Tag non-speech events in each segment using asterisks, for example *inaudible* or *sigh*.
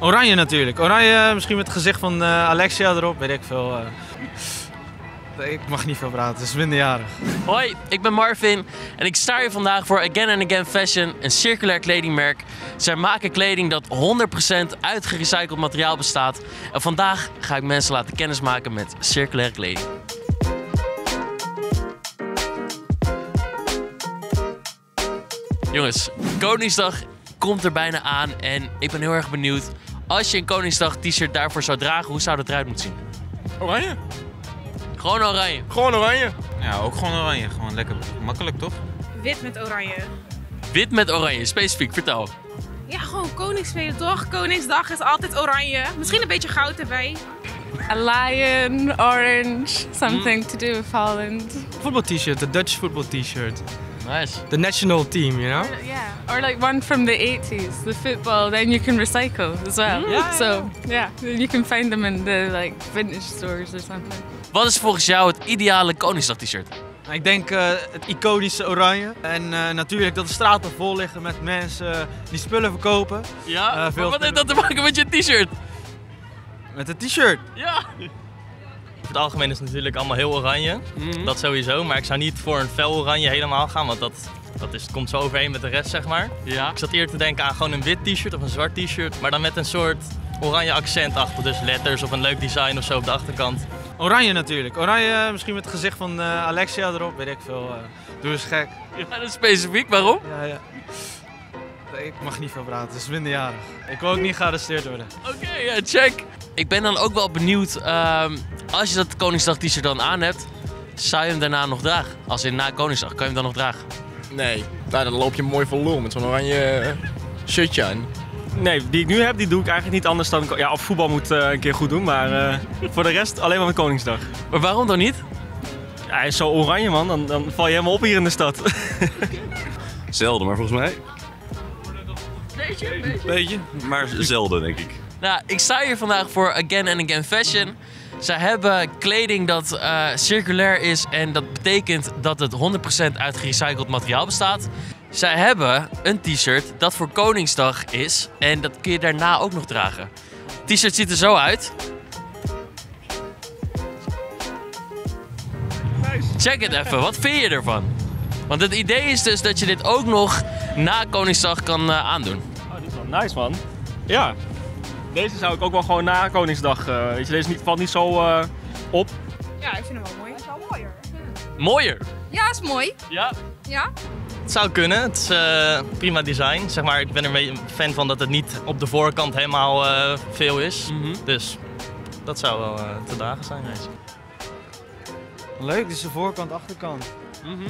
Oranje natuurlijk. Oranje misschien met het gezicht van uh, Alexia erop, weet ik veel. Uh. Ik mag niet veel praten, het is minderjarig. Hoi, ik ben Marvin en ik sta hier vandaag voor Again and Again Fashion, een circulair kledingmerk. Zij maken kleding dat 100% uit gerecycled materiaal bestaat. En vandaag ga ik mensen laten kennismaken met circulaire kleding. Jongens, Koningsdag komt er bijna aan en ik ben heel erg benieuwd. Als je een Koningsdag t-shirt daarvoor zou dragen, hoe zou dat eruit moeten zien? Oranje. Gewoon oranje? Gewoon oranje. Ja, ook gewoon oranje. Gewoon lekker makkelijk, toch? Wit met oranje. Wit met oranje, specifiek, vertel. Ja, gewoon koningsspelen toch? Koningsdag is altijd oranje. Misschien een beetje goud erbij. A lion, orange, something to do with Holland. Football t-shirt, the Dutch football t-shirt. Nice. The national team, you know? Yeah, or like one from the 80s, the football, then you can recycle as well. Yeah, so, yeah, you can find them in the like vintage stores or something. Wat is volgens jou het ideale Koningsdag t-shirt? Ik denk uh, het iconische oranje. En uh, natuurlijk dat de straten vol liggen met mensen die spullen verkopen. Ja, uh, veel wat heeft dat te maken met je t-shirt? Met het t-shirt? Ja. Over het algemeen is het natuurlijk allemaal heel oranje. Mm -hmm. Dat sowieso. Maar ik zou niet voor een fel oranje helemaal gaan. Want dat, dat is, komt zo overeen met de rest, zeg maar. Ja. Ik zat eerder te denken aan gewoon een wit t-shirt of een zwart t-shirt. Maar dan met een soort oranje accent achter. Dus letters of een leuk design of zo op de achterkant. Oranje natuurlijk. Oranje misschien met het gezicht van uh, Alexia erop. Weet ik veel. Uh, doe eens gek. Ja, dat is specifiek. Waarom? Ja, ja. Ik mag niet veel praten, het is minderjarig. Ik wil ook niet gearresteerd worden. Oké, okay, ja, check. Ik ben dan ook wel benieuwd, um, als je dat Koningsdag t-shirt dan aan hebt, zou je hem daarna nog dragen? Als in na Koningsdag, kan je hem dan nog dragen? Nee, nou, dan loop je mooi voor lul met zo'n oranje shirtje aan. Nee, die ik nu heb, die doe ik eigenlijk niet anders dan... Ja, op voetbal moet uh, een keer goed doen, maar uh, voor de rest alleen maar met Koningsdag. Maar waarom dan niet? Ja, hij is zo oranje, man. Dan, dan val je helemaal op hier in de stad. Zelden, maar volgens mij... Beetje, beetje. Beetje, maar zelden, denk ik. Nou, ik sta hier vandaag voor Again and Again Fashion. Zij hebben kleding dat uh, circulair is en dat betekent dat het 100% uit gerecycled materiaal bestaat. Zij hebben een t-shirt dat voor Koningsdag is en dat kun je daarna ook nog dragen. T-shirt ziet er zo uit. Check het even, wat vind je ervan? Want het idee is dus dat je dit ook nog na Koningsdag kan uh, aandoen. Oh, dit is wel nice man. Ja, deze zou ik ook wel gewoon na Koningsdag. Uh, weet je, deze niet, valt niet zo uh, op. Ja, ik vind hem wel mooi. Hij is wel mooier. Mooier? Ja, is mooi. Ja? Ja. Het zou kunnen. Het is uh, prima design. Zeg maar, ik ben er een fan van dat het niet op de voorkant helemaal veel is. Mm -hmm. Dus dat zou wel te dagen zijn. Leuk, dit is de voorkant, achterkant. Mm -hmm.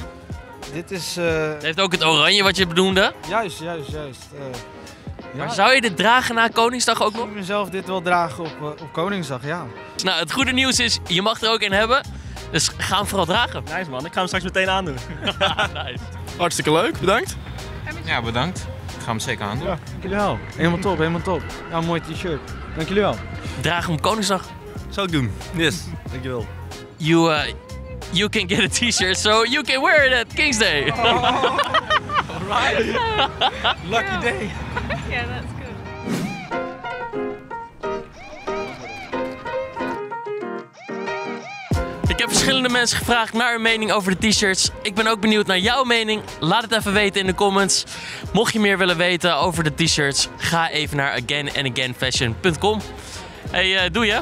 Dit is... Het heeft ook het oranje wat je bedoelde. Juist, juist, juist. Ja. Maar zou je dit dragen na Koningsdag ook nog? Ik mezelf dit wel dragen op, uh, op Koningsdag, ja. Nou, het goede nieuws is, je mag er ook in hebben. Dus ga hem vooral dragen. Nice man, ik ga hem straks meteen aandoen. *laughs* *laughs* nice. Hartstikke leuk, bedankt. Ja, bedankt. Ik ga hem zeker aandoen. Ja, dank jullie wel. Helemaal top, helemaal top. Ja, mooi t-shirt. Dank jullie wel. Draag hem op Koningsdag. Zou ik doen. Yes, dankjewel. You, uh, you can get a t-shirt, so you can wear it at King's Day. Oh. *laughs* Alright. Lucky day. Yeah, that's good. Ik heb verschillende mensen gevraagd naar hun mening over de t-shirts. Ik ben ook benieuwd naar jouw mening. Laat het even weten in de comments. Mocht je meer willen weten over de t-shirts, ga even naar againandagainfashion.com. Hey, uh, doe je?